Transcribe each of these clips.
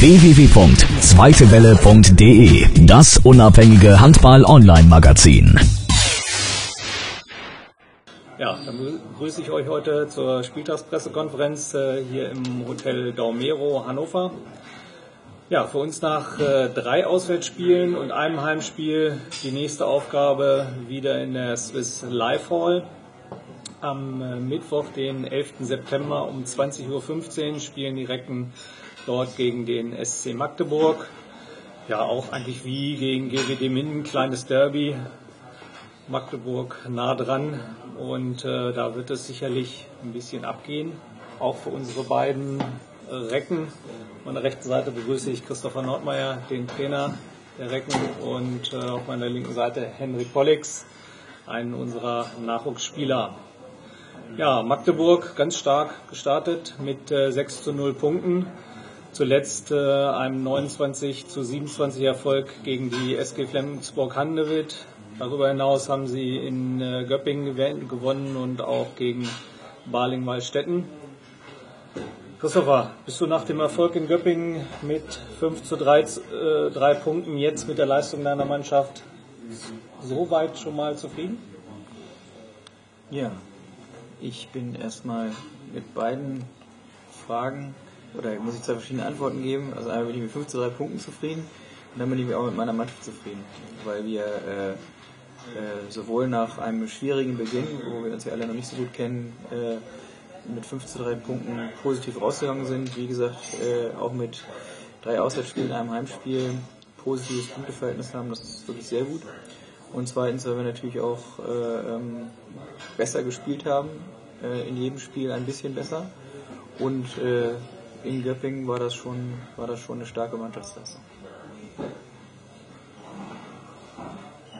www.zweitewelle.de Das unabhängige Handball-Online-Magazin. Ja, dann begrüße ich euch heute zur Spieltagspressekonferenz äh, hier im Hotel Daumero Hannover. Ja, für uns nach äh, drei Auswärtsspielen und einem Heimspiel die nächste Aufgabe wieder in der Swiss Life Hall. Am äh, Mittwoch, den 11. September um 20.15 Uhr spielen die Recken dort gegen den SC Magdeburg. Ja, auch eigentlich wie gegen GWD Minden, kleines Derby. Magdeburg nah dran und äh, da wird es sicherlich ein bisschen abgehen, auch für unsere beiden Recken. Auf meiner rechten Seite begrüße ich Christopher Nordmeier, den Trainer der Recken, und äh, auf meiner linken Seite Henrik Pollix, einen unserer Nachwuchsspieler. Ja, Magdeburg ganz stark gestartet mit äh, 6 zu 0 Punkten. Zuletzt äh, einem 29 zu 27 Erfolg gegen die SG Flensburg-Handewitt. Darüber hinaus haben sie in äh, Göppingen gewonnen und auch gegen Baling-Wallstätten. Christopher, bist du nach dem Erfolg in Göppingen mit 5 zu 3, äh, 3 Punkten jetzt mit der Leistung deiner Mannschaft so weit schon mal zufrieden? Ja, ich bin erstmal mit beiden Fragen, oder muss ich zwei verschiedene Antworten geben. Also einmal bin ich mit 5 zu 3 Punkten zufrieden und dann bin ich auch mit meiner Mannschaft zufrieden, weil wir äh, äh, sowohl nach einem schwierigen Beginn, wo wir uns ja alle noch nicht so gut kennen, äh, mit 5 zu 3 Punkten positiv rausgegangen sind. Wie gesagt, äh, auch mit drei Auswärtsspielen, einem Heimspiel positives Punkteverhältnis haben, das ist wirklich sehr gut. Und zweitens, weil wir natürlich auch äh, ähm, besser gespielt haben, äh, in jedem Spiel ein bisschen besser. Und äh, in Göppingen war das schon, war das schon eine starke Mannschaftsleistung.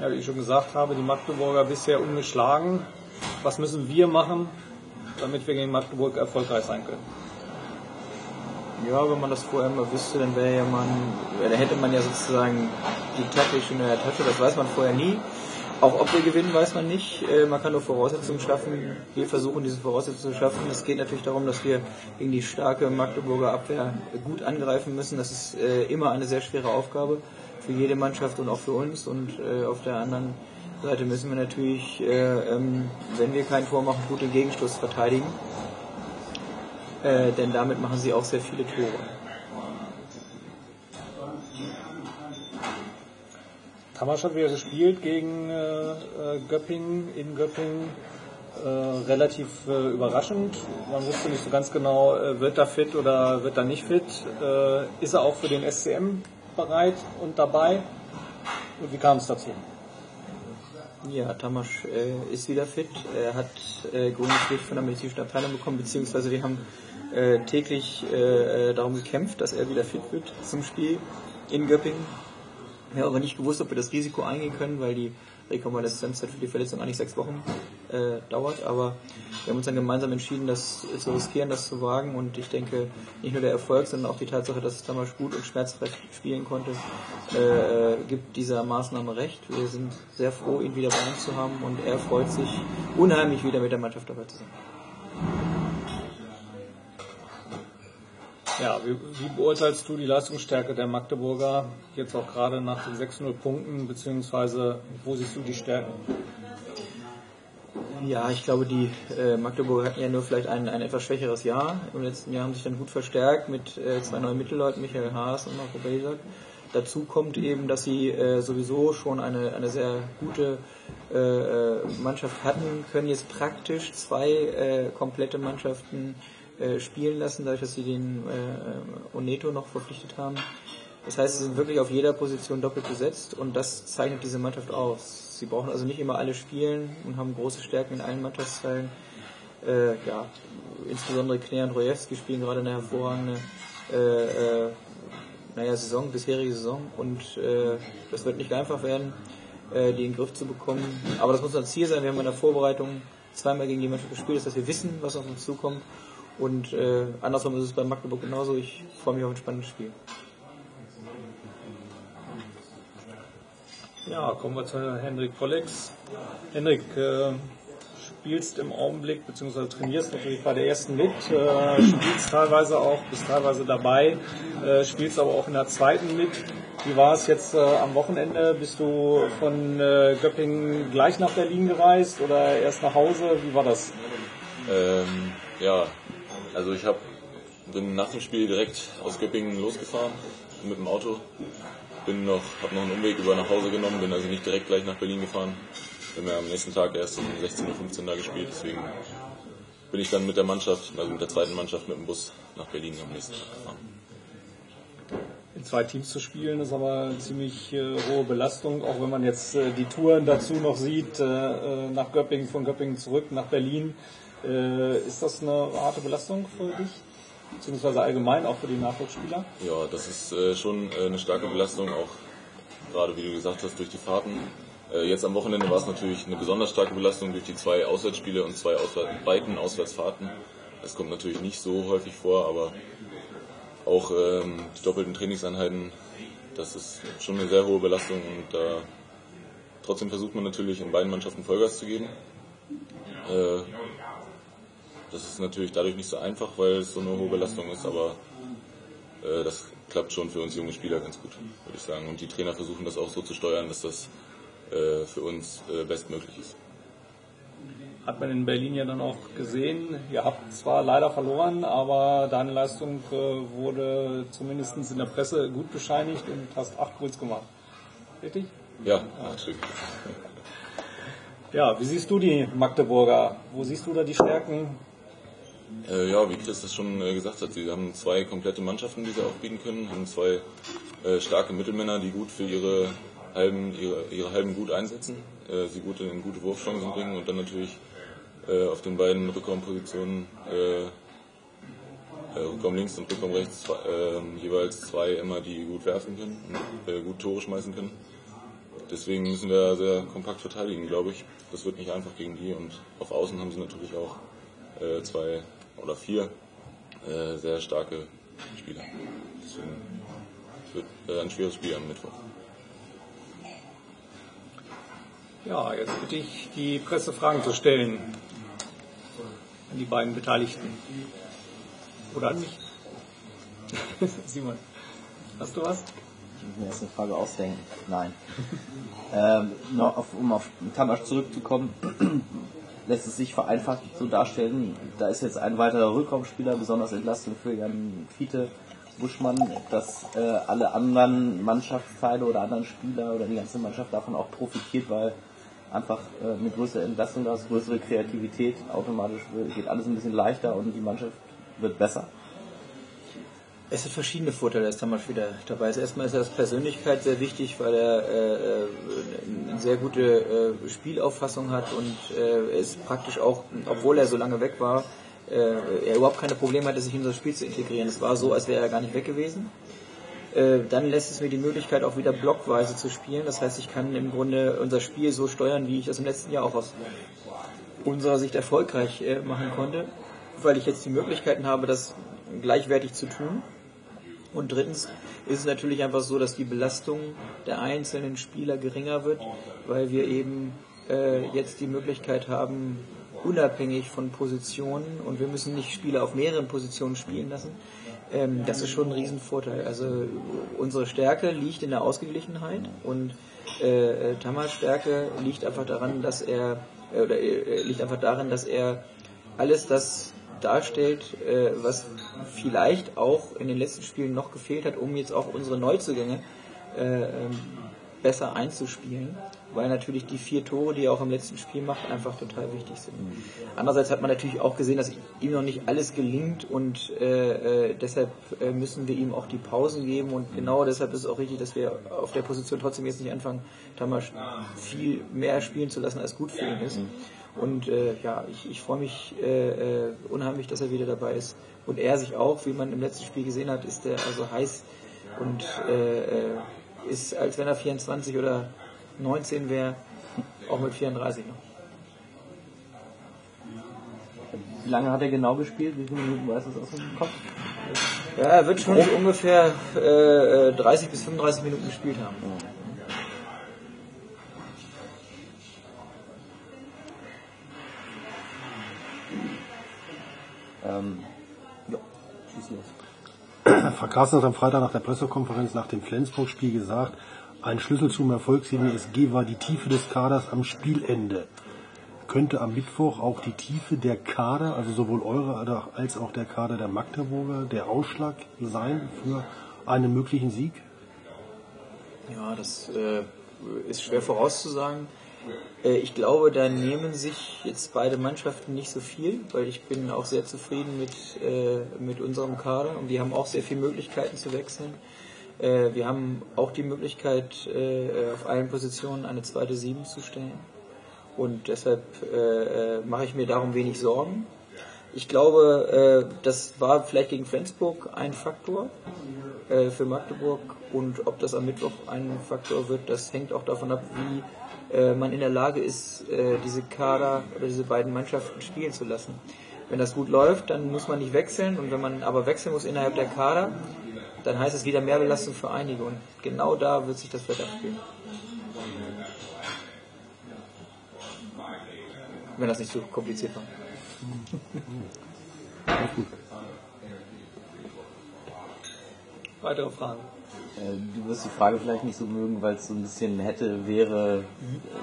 Ja, wie ich schon gesagt habe, die Magdeburger bisher ungeschlagen. Was müssen wir machen, damit wir gegen Magdeburg erfolgreich sein können. Ja, wenn man das vorher mal wüsste, dann wäre ja man, da hätte man ja sozusagen die Taktik in der Tasche, das weiß man vorher nie. Auch ob wir gewinnen, weiß man nicht. Äh, man kann nur Voraussetzungen schaffen. Wir versuchen diese Voraussetzungen zu schaffen. Es geht natürlich darum, dass wir gegen die starke Magdeburger Abwehr gut angreifen müssen. Das ist äh, immer eine sehr schwere Aufgabe für jede Mannschaft und auch für uns. Und äh, auf der anderen Seite müssen wir natürlich, äh, ähm, wenn wir kein Tor machen, gut den Gegenstoß verteidigen. Äh, denn damit machen sie auch sehr viele Tore. Tamasch hat wieder gespielt gegen äh, äh, Göppingen, in Göppingen. Äh, relativ äh, überraschend. Man wusste nicht so ganz genau, äh, wird er fit oder wird er nicht fit. Äh, ist er auch für den SCM bereit und dabei? Und wie kam es dazu? Ja, Tamasch äh, ist wieder fit. Er hat äh, grünes Licht von der medizinischen Abteilung bekommen, beziehungsweise wir haben äh, täglich äh, darum gekämpft, dass er wieder fit wird zum Spiel in Göppingen. Wir haben aber nicht gewusst, ob wir das Risiko eingehen können, weil die Rekonvaleszenzzeit für die Verletzung eigentlich sechs Wochen äh, dauert. Aber wir haben uns dann gemeinsam entschieden, das zu riskieren, das zu wagen. Und ich denke, nicht nur der Erfolg, sondern auch die Tatsache, dass es damals gut und schmerzfrei spielen konnte, äh, gibt dieser Maßnahme recht. Wir sind sehr froh, ihn wieder bei uns zu haben und er freut sich unheimlich wieder mit der Mannschaft dabei zu sein. Ja, wie, wie, beurteilst du die Leistungsstärke der Magdeburger jetzt auch gerade nach den 6-0 Punkten, beziehungsweise wo siehst du die Stärken? Ja, ich glaube, die äh, Magdeburger hatten ja nur vielleicht ein, ein etwas schwächeres Jahr. Im letzten Jahr haben sich dann gut verstärkt mit äh, zwei neuen Mittelleuten, Michael Haas und Marco Belsack. Dazu kommt eben, dass sie äh, sowieso schon eine, eine sehr gute äh, äh, Mannschaft hatten, können jetzt praktisch zwei äh, komplette Mannschaften äh, spielen lassen, dadurch, dass sie den äh, Oneto noch verpflichtet haben. Das heißt, sie sind wirklich auf jeder Position doppelt besetzt und das zeichnet diese Mannschaft aus. Sie brauchen also nicht immer alle spielen und haben große Stärken in allen Mannschaftsteilen. Äh, ja, insbesondere Knea und Rojewski spielen gerade eine hervorragende äh, äh, naja, Saison, bisherige Saison und äh, das wird nicht einfach werden, äh, die in den Griff zu bekommen. Aber das muss unser Ziel sein. Wir haben in der Vorbereitung zweimal gegen die Mannschaft gespielt, das heißt, wir wissen, was auf uns zukommt und äh, andersrum ist es bei Magdeburg genauso. Ich freue mich auf ein spannendes Spiel. Ja, kommen wir zu Hendrik Pollex. Hendrik, äh, spielst im Augenblick, beziehungsweise trainierst natürlich bei der ersten mit, äh, spielst teilweise auch, bist teilweise dabei, äh, spielst aber auch in der zweiten mit. Wie war es jetzt äh, am Wochenende? Bist du von äh, Göppingen gleich nach Berlin gereist oder erst nach Hause? Wie war das? Ähm, ja, also ich hab, bin nach dem Spiel direkt aus Göppingen losgefahren mit dem Auto. Bin noch, habe noch einen Umweg über nach Hause genommen, bin also nicht direkt gleich nach Berlin gefahren. Bin mir am nächsten Tag erst um 16.15 Uhr da gespielt, deswegen bin ich dann mit der Mannschaft, also mit der zweiten Mannschaft mit dem Bus nach Berlin am nächsten Tag gefahren in zwei Teams zu spielen, ist aber eine ziemlich äh, hohe Belastung, auch wenn man jetzt äh, die Touren dazu noch sieht, äh, äh nach Göppingen, von Göppingen zurück nach Berlin. Äh, ist das eine harte Belastung für dich? Beziehungsweise allgemein auch für die Nachwuchsspieler? Ja, das ist äh, schon eine starke Belastung, auch gerade wie du gesagt hast, durch die Fahrten. Jetzt am Wochenende war es natürlich eine besonders starke Belastung durch die zwei Auswärtsspiele und zwei Auswär weiten Auswärtsfahrten. Das kommt natürlich nicht so häufig vor, aber auch ähm, die doppelten Trainingseinheiten, das ist schon eine sehr hohe Belastung und äh, trotzdem versucht man natürlich in beiden Mannschaften Vollgas zu geben. Äh, das ist natürlich dadurch nicht so einfach, weil es so eine hohe Belastung ist, aber äh, das klappt schon für uns junge Spieler ganz gut, würde ich sagen. Und die Trainer versuchen das auch so zu steuern, dass das äh, für uns äh, bestmöglich ist hat man in Berlin ja dann auch gesehen. Ihr habt zwar leider verloren, aber deine Leistung äh, wurde zumindest in der Presse gut bescheinigt und hast acht Goals gemacht. Richtig? Ja, acht Stück. Ja, wie siehst du die Magdeburger? Wo siehst du da die Stärken? Äh, ja, wie Chris das schon äh, gesagt hat, sie haben zwei komplette Mannschaften, die sie auch bieten können, haben zwei äh, starke Mittelmänner, die gut für ihre halben, ihre, ihre halben gut einsetzen, äh, sie gut in gute Wurfchancen bringen und dann natürlich äh, auf den beiden Rückraumpositionen, äh, Rückraum links und Rückraum rechts, äh, jeweils zwei immer, die gut werfen können, äh, gut Tore schmeißen können. Deswegen müssen wir sehr kompakt verteidigen, glaube ich. Das wird nicht einfach gegen die und auf Außen haben sie natürlich auch zwei oder vier äh, sehr starke Spieler. Deswegen wird äh, ein schweres Spiel am Mittwoch. Ja, jetzt bitte ich die Presse Fragen zu stellen an die beiden Beteiligten. Oder an mich? Simon, hast du was? Ich muss mir erst eine Frage ausdenken. Nein. ähm, noch auf, um auf Tamasch zurückzukommen, lässt es sich vereinfacht so darstellen. Da ist jetzt ein weiterer Rückraumspieler, besonders Entlastung für Jan Fiete Buschmann, dass äh, alle anderen Mannschaftsteile oder anderen Spieler oder die ganze Mannschaft davon auch profitiert, weil einfach äh, eine größere Entlastung da ist, größere Kreativität, automatisch geht alles ein bisschen leichter und die Mannschaft wird besser. Es hat verschiedene Vorteile, dass Tamas wieder dabei ist. Erstmal ist er als Persönlichkeit sehr wichtig, weil er äh, äh eine sehr gute äh, Spielauffassung hat und äh, ist praktisch auch, obwohl er so lange weg war, äh, er überhaupt keine Probleme hatte, sich in das Spiel zu integrieren. Es war so, als wäre er gar nicht weg gewesen. Äh, dann lässt es mir die Möglichkeit auch wieder blockweise zu spielen. Das heißt, ich kann im Grunde unser Spiel so steuern, wie ich das im letzten Jahr auch aus unserer Sicht erfolgreich äh, machen konnte, weil ich jetzt die Möglichkeiten habe, das gleichwertig zu tun. Und drittens ist es natürlich einfach so, dass die Belastung der einzelnen Spieler geringer wird, weil wir eben äh, jetzt die Möglichkeit haben, unabhängig von Positionen und wir müssen nicht Spieler auf mehreren Positionen spielen lassen, ähm, das ist schon ein Riesenvorteil. Also unsere Stärke liegt in der Ausgeglichenheit und äh, Tamas Stärke liegt einfach daran, dass er äh, oder äh, liegt einfach darin, dass er alles das darstellt, äh, was vielleicht auch in den letzten Spielen noch gefehlt hat, um jetzt auch unsere Neuzugänge äh, ähm, besser einzuspielen weil natürlich die vier Tore, die er auch im letzten Spiel macht, einfach total wichtig sind. Andererseits hat man natürlich auch gesehen, dass ihm noch nicht alles gelingt und äh, äh, deshalb äh, müssen wir ihm auch die Pausen geben und genau deshalb ist es auch richtig, dass wir auf der Position trotzdem jetzt nicht anfangen, Tamasch viel mehr spielen zu lassen, als gut für ihn ist. Und äh, ja, ich, ich freue mich äh, äh, unheimlich, dass er wieder dabei ist. Und er sich auch, wie man im letzten Spiel gesehen hat, ist er also heiß und äh, äh ist, als wenn er 24 oder 19 wäre, auch mit 34 noch. Wie lange hat er genau gespielt? Wie viele Minuten weiß das aus dem Kopf? Ja, er wird schon so ungefähr äh, 30 bis 35 Minuten gespielt haben. Ähm, ja, schieß los. Frau Carsten hat am Freitag nach der Pressekonferenz nach dem Flensburg-Spiel gesagt, ein Schlüssel zum Erfolg der SG war die Tiefe des Kaders am Spielende. Könnte am Mittwoch auch die Tiefe der Kader, also sowohl eure als auch der Kader der Magdeburger, der Ausschlag sein für einen möglichen Sieg? Ja, das äh, ist schwer vorauszusagen. Äh, ich glaube, da nehmen sich jetzt beide Mannschaften nicht so viel, weil ich bin auch sehr zufrieden mit, äh, mit unserem Kader und wir haben auch sehr viele Möglichkeiten zu wechseln. Äh, wir haben auch die Möglichkeit, äh, auf allen Positionen eine zweite Sieben zu stellen. Und deshalb äh, äh, mache ich mir darum wenig Sorgen. Ich glaube, äh, das war vielleicht gegen Flensburg ein Faktor äh, für Magdeburg und ob das am Mittwoch ein Faktor wird, das hängt auch davon ab, wie man in der Lage ist, diese Kader oder diese beiden Mannschaften spielen zu lassen. Wenn das gut läuft, dann muss man nicht wechseln und wenn man aber wechseln muss innerhalb der Kader, dann heißt es wieder mehr Belastung für einige und genau da wird sich das vielleicht abspielen. Wenn das nicht zu kompliziert war. Weitere Fragen? Äh, Du wirst die Frage vielleicht nicht so mögen, weil es so ein bisschen hätte, wäre,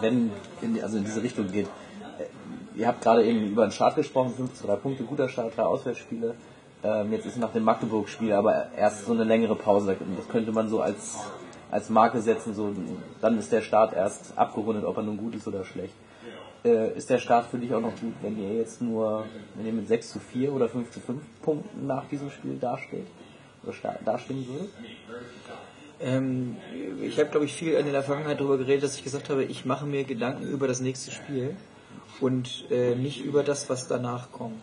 wenn, in, also in diese Richtung geht. Äh, Ihr habt gerade eben über den Start gesprochen, 5 zu 3 Punkte, guter Start, drei Auswärtsspiele. Ähm, jetzt ist nach dem Magdeburg-Spiel aber erst so eine längere Pause. Das könnte man so als, als Marke setzen, so, dann ist der Start erst abgerundet, ob er nun gut ist oder schlecht. Äh, ist der Start für dich auch noch gut, wenn ihr jetzt nur, wenn ihr mit 6 zu 4 oder 5 zu 5 Punkten nach diesem Spiel dasteht? Oder dastehen würdet? Ähm, ich habe, glaube ich, viel in der Vergangenheit darüber geredet, dass ich gesagt habe, ich mache mir Gedanken über das nächste Spiel und äh, nicht über das, was danach kommt.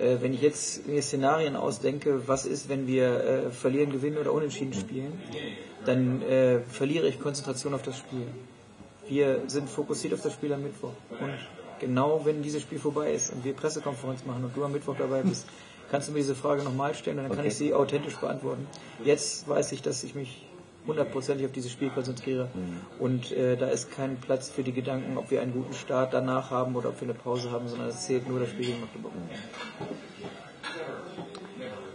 Äh, wenn ich jetzt mir Szenarien ausdenke, was ist, wenn wir äh, verlieren, gewinnen oder unentschieden spielen, dann äh, verliere ich Konzentration auf das Spiel. Wir sind fokussiert auf das Spiel am Mittwoch. Und genau wenn dieses Spiel vorbei ist und wir Pressekonferenz machen und du am Mittwoch dabei bist, kannst du mir diese Frage nochmal stellen und dann kann Okay. ich sie authentisch beantworten. Jetzt weiß ich, dass ich mich hundertprozentig auf dieses Spiel konzentriere und äh, da ist kein Platz für die Gedanken, ob wir einen guten Start danach haben oder ob wir eine Pause haben, sondern es zählt nur das Spiel gegen Magdeburg.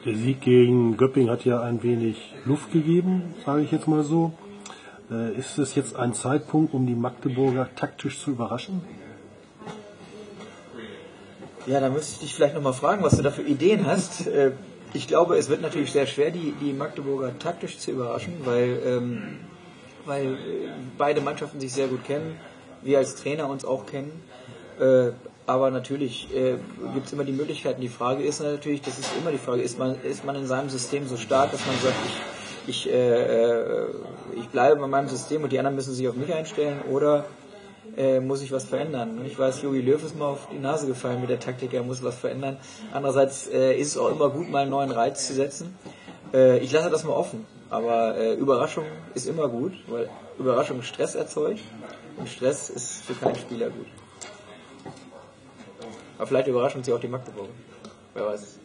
Der Sieg gegen Göpping hat ja ein wenig Luft gegeben, sage ich jetzt mal so. Äh, Ist es jetzt ein Zeitpunkt, um die Magdeburger taktisch zu überraschen? Ja, da müsste ich dich vielleicht nochmal fragen, was du da für Ideen hast. Ich glaube, es wird natürlich sehr schwer, die, die Magdeburger taktisch zu überraschen, weil, ähm, weil äh, beide Mannschaften sich sehr gut kennen, wir als Trainer uns auch kennen. Äh, aber natürlich äh, gibt es immer die Möglichkeiten. Die Frage ist natürlich, das ist immer die Frage, ist man, ist man in seinem System so stark, dass man sagt, ich, ich, äh, äh, ich bleibe bei meinem System und die anderen müssen sich auf mich einstellen oder äh, muss ich was verändern. Ich weiß, Jogi Löw ist mal auf die Nase gefallen mit der Taktik, er muss was verändern. Andererseits äh, ist es auch immer gut, mal einen neuen Reiz zu setzen. Äh, ich lasse das mal offen, aber äh, Überraschung ist immer gut, weil Überraschung Stress erzeugt und Stress ist für keinen Spieler gut. Aber vielleicht überraschen sie auch die Magdeburger. Wer weiß.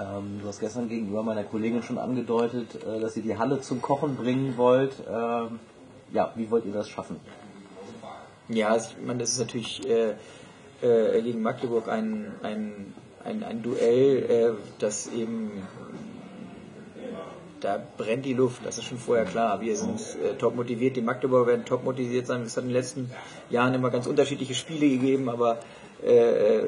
Ähm, du hast gestern gegenüber meiner Kollegin schon angedeutet, äh, dass ihr die Halle zum Kochen bringen wollt. Ähm, ja, wie wollt ihr das schaffen? Ja, ich meine, das ist natürlich äh, äh, gegen Magdeburg ein, ein, ein, ein Duell, äh, das eben da brennt die Luft, das ist schon vorher klar. Wir sind äh, top motiviert, die Magdeburger werden top motiviert sein. Es hat in den letzten Jahren immer ganz unterschiedliche Spiele gegeben, aber äh,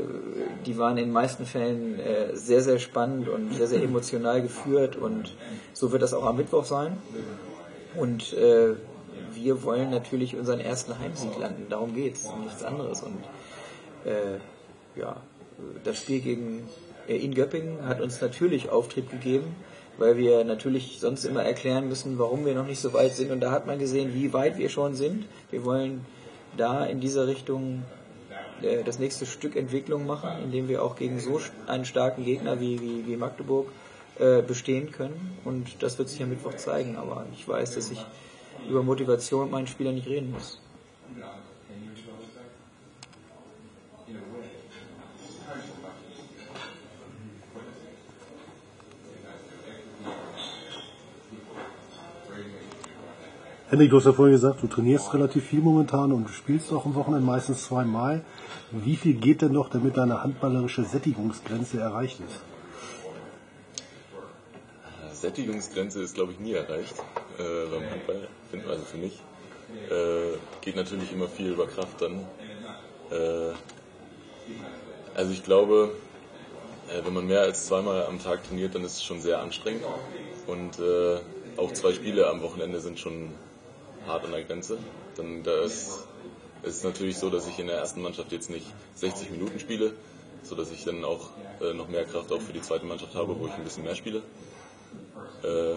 die waren in den meisten Fällen äh, sehr, sehr spannend und sehr, sehr emotional geführt und so wird das auch am Mittwoch sein. Und äh, wir wollen natürlich unseren ersten Heimsieg landen, darum geht's, um nichts anderes. Und äh, ja, das Spiel gegen äh, in Göppingen hat uns natürlich Auftrieb gegeben, weil wir natürlich sonst immer erklären müssen, warum wir noch nicht so weit sind. Und da hat man gesehen, wie weit wir schon sind. Wir wollen da in dieser Richtung äh, das nächste Stück Entwicklung machen, indem wir auch gegen so einen starken Gegner wie, wie, wie Magdeburg äh, bestehen können. Und das wird sich am Mittwoch zeigen. Aber ich weiß, dass ich über Motivation mit meinen Spielern nicht reden muss. Henrik, du hast ja vorhin gesagt, du trainierst relativ viel momentan und du spielst auch am Wochenende meistens zweimal. Wie viel geht denn noch, damit deine handballerische Sättigungsgrenze erreicht ist? Sättigungsgrenze ist, glaube ich, nie erreicht äh, beim Handball, also für mich. Äh, geht natürlich immer viel über Kraft dann. Äh, also ich glaube, äh, wenn man mehr als zweimal am Tag trainiert, dann ist es schon sehr anstrengend. Und äh, auch zwei Spiele am Wochenende sind schon hart an der Grenze. Dann da ist es natürlich so, dass ich in der ersten Mannschaft jetzt nicht 60 Minuten spiele, so dass ich dann auch äh, noch mehr Kraft auch für die zweite Mannschaft habe, wo ich ein bisschen mehr spiele. Äh,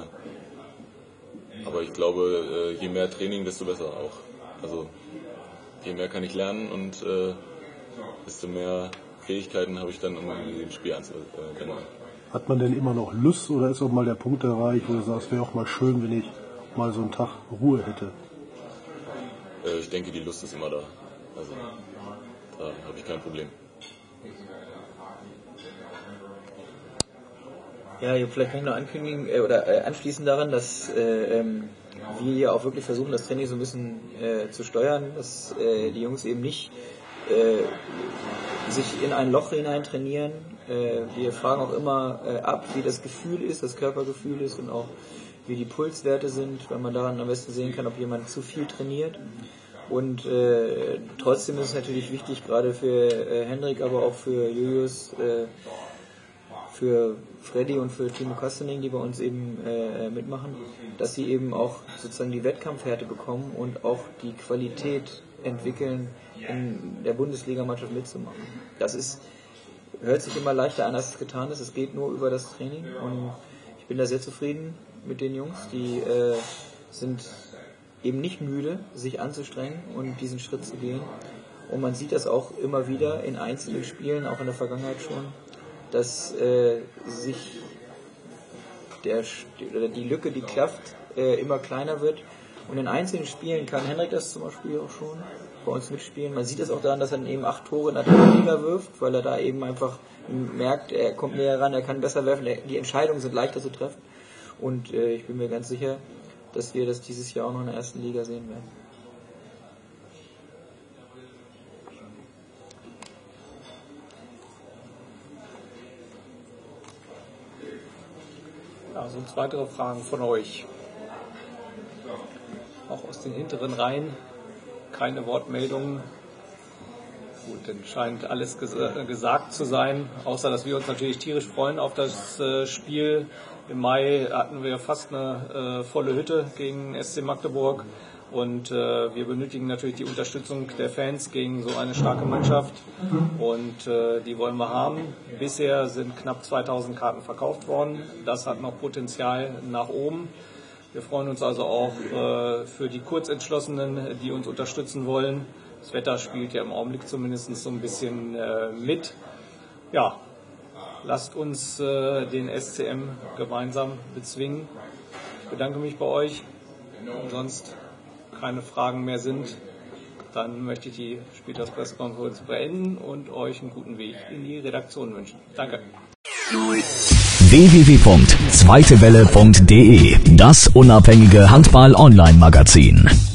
aber ich glaube, äh, je mehr Training, desto besser auch. Also je mehr kann ich lernen und äh, desto mehr Fähigkeiten habe ich dann, um dem Spiel anzuwenden. Hat man denn immer noch Lust oder ist auch mal der Punkt erreicht, wo du sagst, wäre auch mal schön, wenn ich mal so einen Tag Ruhe hätte? Äh, ich denke, die Lust ist immer da. Also da habe ich kein Problem. Ja, vielleicht kann ich noch ankündigen äh, oder äh, anschließen daran, dass äh, ähm, wir hier auch wirklich versuchen, das Training so ein bisschen äh, zu steuern, dass äh, die Jungs eben nicht äh, sich in ein Loch hinein trainieren. wir fragen auch immer ab, wie das Gefühl ist, das Körpergefühl ist und auch wie die Pulswerte sind, weil man daran am besten sehen kann, ob jemand zu viel trainiert. Und äh, trotzdem ist es natürlich wichtig, gerade für äh, Hendrik, aber auch für Julius, äh, für Freddy und für Timo Kastening, die bei uns eben äh, mitmachen, dass sie eben auch sozusagen die Wettkampfhärte bekommen und auch die Qualität entwickeln, in der Bundesligamannschaft mitzumachen. Das ist, hört sich immer leichter an, als es getan ist. Es geht nur über das Training und ich bin da sehr zufrieden mit den Jungs. Die äh, sind eben nicht müde, sich anzustrengen und diesen Schritt zu gehen. Und man sieht das auch immer wieder in einzelnen Spielen, auch in der Vergangenheit schon, dass äh, sich der, die Lücke, die klafft, äh, immer kleiner wird. Und in einzelnen Spielen kann Henrik das zum Beispiel auch schon bei uns mitspielen. Man sieht es auch daran, dass er eben acht Tore in der Liga wirft, weil er da eben einfach merkt, er kommt näher ran, er kann besser werfen, die Entscheidungen sind leichter zu treffen. Und äh, ich bin mir ganz sicher, dass wir das dieses Jahr auch noch in der ersten Liga sehen werden. Ja, sonst weitere Fragen von euch. Auch aus den hinteren Reihen keine Wortmeldungen. Gut, dann scheint alles ges äh, gesagt zu sein, außer dass wir uns natürlich tierisch freuen auf das äh, Spiel. Im Mai hatten wir fast eine äh, volle Hütte gegen SC Magdeburg und äh, wir benötigen natürlich die Unterstützung der Fans gegen so eine starke Mannschaft und äh, die wollen wir haben. Bisher sind knapp 2000 Karten verkauft worden. Das hat noch Potenzial nach oben. Wir freuen uns also auch äh, für die Kurzentschlossenen, die uns unterstützen wollen. Das Wetter spielt ja im Augenblick zumindest so ein bisschen äh, mit. Ja, lasst uns äh, den SCM gemeinsam bezwingen. Ich bedanke mich bei euch. Und sonst keine Fragen mehr sind, dann möchte ich die Spieltagspressekonferenz beenden und euch einen guten Weg in die Redaktion wünschen. Danke. www.zweitewelle.de Das unabhängige Handball-Online-Magazin.